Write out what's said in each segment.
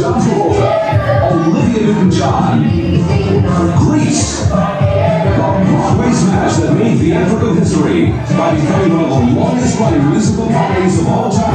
John Travolta, Olivia Newton-John, Grease, the Broadway smash that made theatrical history. By becoming one of the longest-running musical comedies of all time.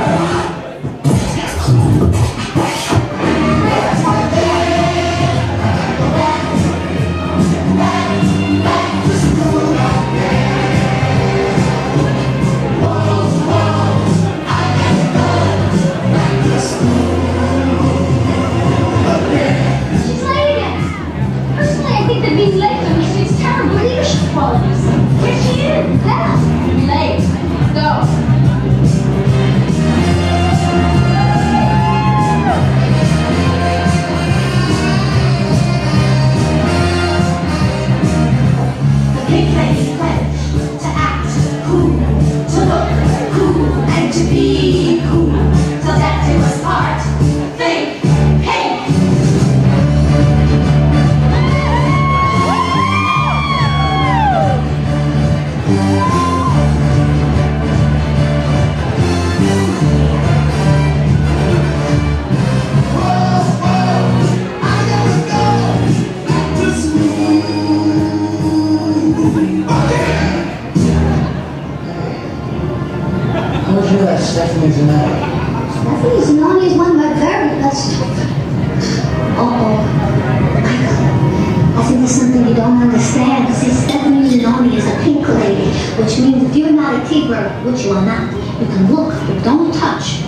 Stephanie Zinone. Stephanie's Zinone is one of my very best Oh, I think there's something you don't understand. See, Stephanie Zinone is a pink lady, which means if you're not a keeper, which you are not, you can look, but don't touch.